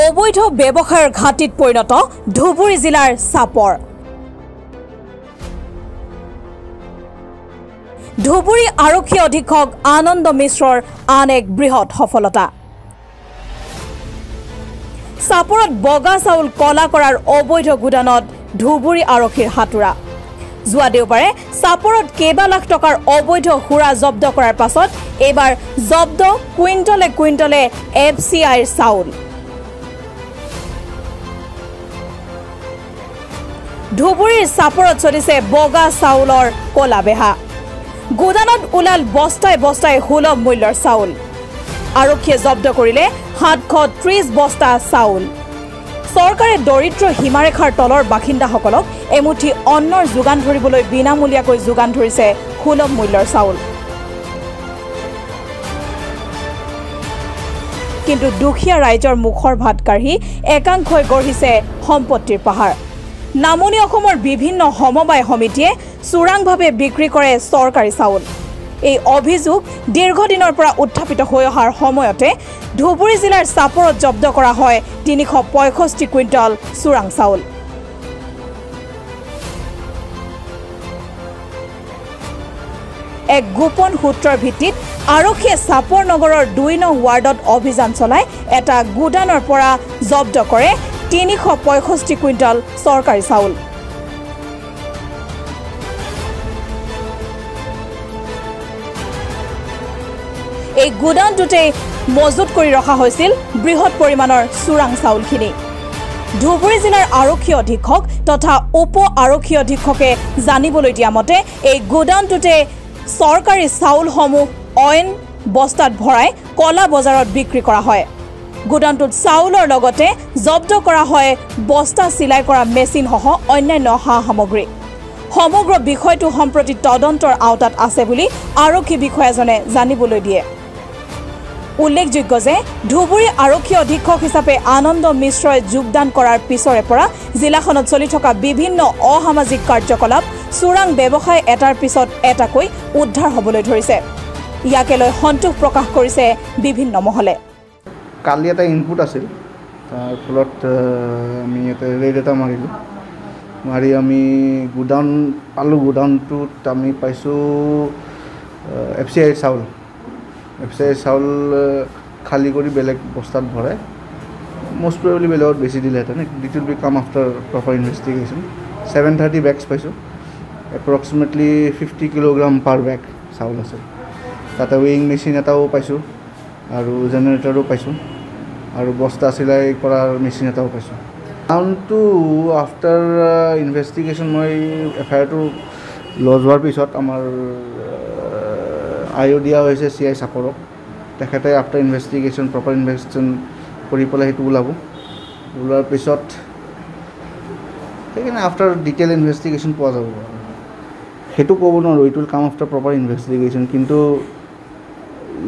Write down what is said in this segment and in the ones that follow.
অবৈধ ব্যৱসায়ৰ ঘাটিত পৰিণত ধুবুৰী জিলাৰ চাপৰ। ধুবুৰী আৰক্ষী অধীক্ষক আনন্দ মিশ্ৰৰ আন এক বৃহৎ সফলতা। চাপৰত বগা চাউল কলা কৰাৰ অবৈধ গোদানত ধুবুৰী আৰক্ষীৰ হাতোৰা যোৱা দেওবাৰে চাপৰত কেইবা লাখ টকাৰ অবৈধ সুৰা জব্দ কৰাৰ পাছত এইবাৰ জব্দ কুইণ্টলে কুইণ্টলে এফ চি আইৰ চাউল। ধুবুৰীৰ চাপৰত চলিছে বগা চাউলৰ কলা বেহা। গোদানত ওলাল বস্তাই বস্তাই সুলভ মূল্যৰ চাউল। আৰক্ষীয়ে জব্দ কৰিলে সাতশ ত্ৰিছ বস্তা চাউল। চৰকাৰে দৰিদ্ৰ সীমাৰেখাৰ তলৰ বাসিন্দাসকলক এমুঠি অন্নৰ যোগান ধৰিবলৈ বিনামূলীয়াকৈ যোগান ধৰিছে সুলভ মূল্যৰ চাউল। কিন্তু দুখীয়া ৰাইজৰ মুখৰ ভাত কাঢ়ি একাংশই গঢ়িছে সম্পত্তিৰ পাহাৰ। নামনি অসমৰ বিভিন্ন সমবায় সমিতিয়ে চোৰাংভাৱে বিক্ৰী কৰে চৰকাৰী চাউল। এই অভিযোগ দীৰ্ঘদিনৰ পৰা উত্থাপিত হৈ অহাৰ সময়তে ধুবুৰী জিলাৰ চাপৰত জব্দ কৰা হয় তিনিশ পঁয়ষষ্ঠি কুইণ্টল চোৰাং চাউল। এক গোপন সূত্ৰৰ ভিত্তিত আৰক্ষীয়ে চাপৰ নগৰৰ দুই নং ৱাৰ্ডত অভিযান চলাই এটা গোদানৰ পৰা জব্দ কৰে তিনিশ পঁয়ষষ্ঠি কুইণ্টল চৰকাৰী চাউল। এই গোদামটোতেই মজুত কৰি ৰখা হৈছিল বৃহৎ পৰিমাণৰ চোৰাং চাউলখিনি। ধুবুৰী জিলাৰ আৰক্ষী অধীক্ষক তথা উপ আৰক্ষী অধীক্ষকে জানিবলৈ দিয়া মতে এই গোদামটোতে চৰকাৰী চাউলসমূহ অইন বস্তাত ভৰাই কলা বজাৰত বিক্ৰী কৰা হয়। গোদামটোত চাউলৰ লগতে জব্দ কৰা হয় বস্তা চিলাই কৰা মেচিনসহ অন্যান্য সা সামগ্ৰী। সমগ্ৰ বিষয়টো সম্প্ৰতি তদন্তৰ আওতাত আছে বুলি আৰক্ষী বিষয়াজনে জানিবলৈ দিয়ে। উল্লেখযোগ্য যে ধুবুৰী আৰক্ষী অধীক্ষক হিচাপে আনন্দ মিশ্ৰই যোগদান কৰাৰ পিছৰে পৰা জিলাখনত চলি থকা বিভিন্ন অসামাজিক কাৰ্যকলাপ চোৰাং ব্যৱসায় এটাৰ পিছত এটাকৈ উদ্ধাৰ হ'বলৈ ধৰিছে। ইয়াকে লৈ সন্তোষ প্ৰকাশ কৰিছে বিভিন্ন মহলে। কালি এটা ইনপুট আছিল। তাৰ ফলত আমি ইয়াতে ৰেড এটা মাৰিলোঁ। মাৰি আমি গোডাউন পালোঁ। গোডাউনটোত আমি পাইছোঁ এফ চি আইৰ চাউল। এফ চি আইৰ চাউল খালী কৰি বেলেগ বস্তাত ভৰাই। মষ্ট প্ৰবেবলি বেলেগত বেছি দিলেহেঁতেন। It will be come after proper investigation seven thirty bags পাইছোঁ। Approximately fifty kilogram per bag চাউল আছে তাতে ৱেইং মেচিন এটাও পাইছোঁ আৰু জেনেৰেটৰো পাইছোঁ। আৰু বস্তা চিলাই কৰাৰ মেচিন এটাও পাইছোঁ। কাউণ্টটো আফটাৰ ইনভেষ্টিগেশ্যন মই এফ আই আৰটো লজ হোৱাৰ পিছত আমাৰ আই অ' দিয়া হৈছে চি আই চাপৰক। তেখেতে আফটাৰ ইনভেষ্টিগেশ্যন প্ৰপাৰ ইনভেষ্টিগেশ্যন কৰি পেলাই সেইটো ওলাব। ওলোৱাৰ পিছত সেইকাৰণে আফটাৰ ডিটেইল ইনভেষ্টিগেশ্যন পোৱা যাব। সেইটো ক'ব নোৱাৰোঁ it will come after proper investigation কিন্তু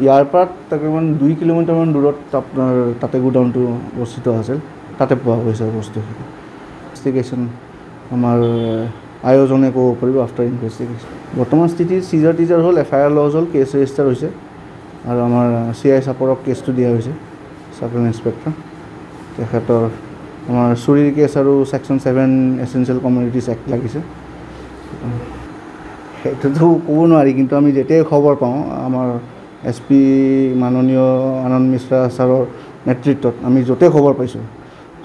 ইয়াৰ পৰা তকৰিবান দুই কিলোমিটাৰমান দূৰত আপোনাৰ তাতে গোডাউনটো অৱস্থিত আছিল। তাতে পোৱা গৈছে বস্তুখিনি। ইনভেষ্টিগেশ্যন আমাৰ আয়োজনে ক'ব পাৰিব আফটাৰ ইনভেষ্টিগেশ্যন বৰ্তমান স্থিতিত চিজাৰ টিজাৰ হ'ল এফ আই আৰ লজ হ'ল কেছ ৰেজিষ্টাৰ হৈছে। আৰু আমাৰ চি আই চাপৰক কেছটো দিয়া হৈছে চাব ইনস্পেক্টৰ তেখেতৰ আমাৰ চুৰিৰ কেছ আৰু section seven essential commodities act লাগিছে। সেইটোতো ক'ব নোৱাৰি কিন্তু আমি যেতিয়াই খবৰ পাওঁ আমাৰ এছ পি মাননীয় আনন্দ মিশ্ৰা ছাৰৰ নেতৃত্বত আমি য'তেই খবৰ পাইছোঁ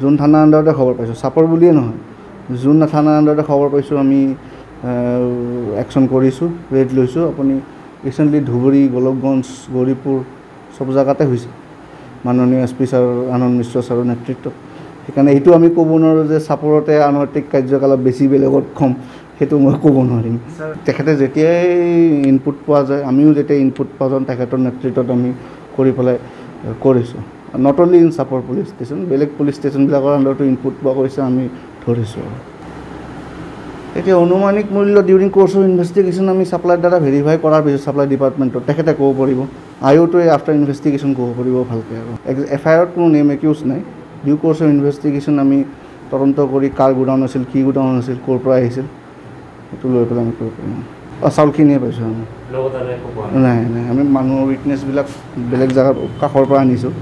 যোন থানা আণ্ডাৰতে খবৰ পাইছোঁ চাপৰ বুলিয়ে নহয় যোন থানা আণ্ডাৰতে খবৰ পাইছোঁ আমি একশ্যন কৰিছোঁ ৰেড লৈছোঁ আপুনি ৰিচেণ্টলি ধুবুৰী গোলকগঞ্জ গৌৰীপুৰ চব জেগাতে হৈছে মাননীয় S P sir Anand Mishra ছাৰৰ নেতৃত্বত। সেইকাৰণে এইটো আমি ক'ব নোৱাৰোঁ যে চাপৰতে আনৈতিক কাৰ্যকলাপ বেছি বেলেগত কম। সেইটো মই ক'ব নোৱাৰিম। তেখেতে যেতিয়াই ইনপুট পোৱা যায় আমিও যেতিয়া ইনপুট পোৱা যাওঁ তেখেতৰ নেতৃত্বত আমি কৰি পেলাই কৰিছোঁ। Not only in Chapar police station বেলেগ পুলিচ ষ্টেচনবিলাকৰ আণ্ডাৰতো ইনপুট পোৱা কৰিছে আমি ধৰিছোঁ। আৰু এতিয়া অনুমানিক মূল্য ডিউৰিং কোৰ্চ অফ ইনভেষ্টিগেশ্যন আমি ছাপ্লাইৰ দ্বাৰা ভেৰিফাই কৰাৰ পিছত ছাপ্লাই ডিপাৰ্টমেণ্টত তেখেতে ক'ব পাৰিব। আই অ'টোৱে আফটাৰ ইনভেষ্টিগেশ্যন ক'ব পাৰিব ভালকৈ আৰু। এফ আই আৰত কোনো নেম একিউজ নাই। ডিউ কোৰ্চ অফ ইনভেষ্টিগেশ্যন আমি তদন্ত কৰি কাৰ গোডাউন আছিল কি গোডাউন আছিল ক'ৰ পৰা আহিছিল। সেইটো লৈ পেলাই আমি কৰিব পাৰিম। অঁ চাউলখিনিয়ে পাইছোঁ আমি। নাই? নাই আমি মানুহৰ উইটনেছবিলাক বেলেগ জেগাত কাষৰ পৰা আনিছোঁ।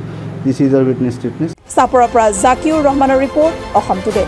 দিছ ইজ আৰ উইটনেছ টিটনেছ চাপৰৰ পৰা জাকিউৰ ৰহমানৰ ৰিপৰ্ট অসম টুডে